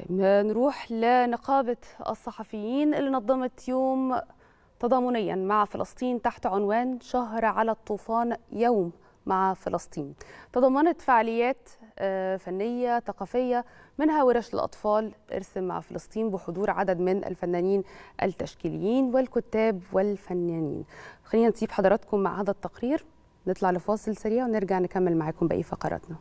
طيب نروح لنقابة الصحفيين اللي نظمت يوم تضامنيا مع فلسطين تحت عنوان شهر على الطوفان يوم مع فلسطين. تضمنت فعاليات فنية ثقافية منها ورش للأطفال ارسم مع فلسطين بحضور عدد من الفنانين التشكيليين والكتاب والفنانين. خلينا نسيب حضراتكم مع هذا التقرير. نطلع لفاصل سريع ونرجع نكمل معاكم باقي فقراتنا.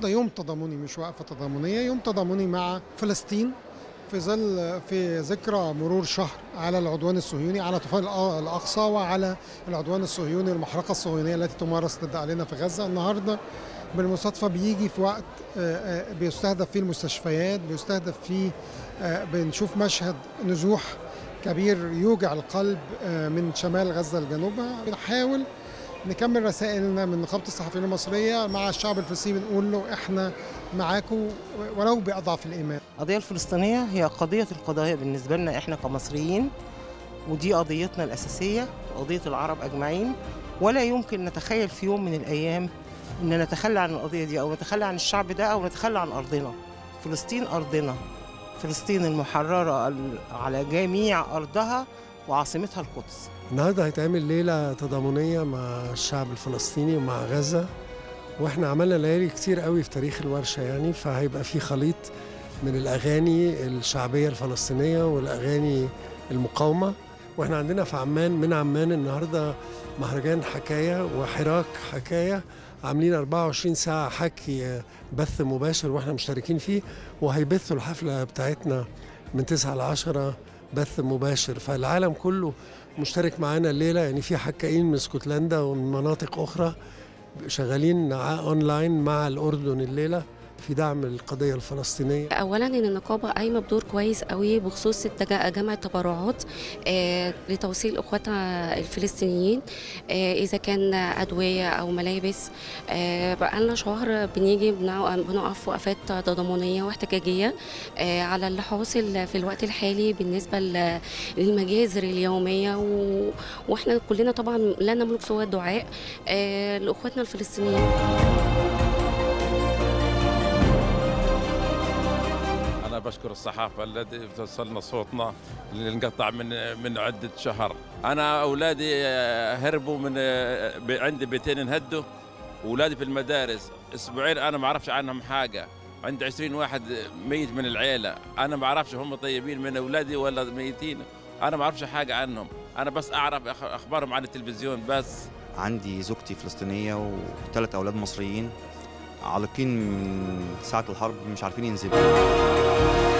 النهارده يوم تضامني مش وقفة تضامنية يوم تضامني مع فلسطين في ظل في ذكرى مرور شهر على العدوان الصهيوني على طوفان الأقصى وعلى العدوان الصهيوني المحرقة الصهيونية التي تمارس ضد أهلنا في غزة. النهارده بالمصادفه بيجي في وقت بيستهدف فيه المستشفيات بيستهدف فيه بنشوف مشهد نزوح كبير يوجع القلب من شمال غزة لجنوبها. بنحاول نكمل رسائلنا من نقابة الصحفيين المصرية مع الشعب الفلسطيني بنقول له إحنا معاكم ولو باضعف الإيمان. القضية الفلسطينية هي قضية القضايا بالنسبة لنا إحنا كمصريين ودي قضيتنا الأساسية قضية العرب أجمعين ولا يمكن نتخيل في يوم من الأيام ان نتخلى عن القضية دي أو نتخلى عن الشعب ده أو نتخلى عن أرضنا. فلسطين أرضنا. فلسطين المحررة على جميع أرضها وعاصمتها القدس. النهارده هيتعمل ليلة تضامنية مع الشعب الفلسطيني ومع غزة وإحنا عملنا ليالي كتير قوي في تاريخ الورشة يعني فهيبقى في خليط من الأغاني الشعبية الفلسطينية والأغاني المقاومة وإحنا عندنا في عمان من عمان النهارده مهرجان حكاية وحراك حكاية عاملين 24 ساعة حكي بث مباشر وإحنا مشتركين فيه وهيبثوا الحفلة بتاعتنا من 9 ل 10 بث مباشر. فالعالم كله مشترك معانا الليلة. يعني في حكاين من اسكتلندا ومن مناطق أخرى شغالين اونلاين مع الأردن الليلة. في دعم القضية الفلسطينية؟ اولا إن النقابة قايمة بدور كويس قوي بخصوص جمع التبرعات آه لتوصيل إخواتنا الفلسطينيين آه إذا كان أدوية أو ملابس. آه بقالنا شهر بنيجي بنقف وقفات تضامنيه واحتجاجية على اللي حاصل في الوقت الحالي بالنسبة للمجازر اليومية. وإحنا كلنا طبعا لا نملك سوى الدعاء لإخواتنا الفلسطينيين. بشكر الصحافة التي توصلنا صوتنا اللي انقطع من من عدة شهر. أنا أولادي هربوا من عندي بيتين انهدوا. وأولادي في المدارس أسبوعين أنا ما أعرفش عنهم حاجة. عندي 20 واحد ميت من العيلة. أنا ما أعرفش هم طيبين من أولادي ولا ميتين. أنا ما أعرفش حاجة عنهم. أنا بس أعرف أخبارهم عن التلفزيون بس. عندي زوجتي فلسطينية وثلاث أولاد مصريين. عالقين من ساعة الحرب مش عارفين ينزلوا.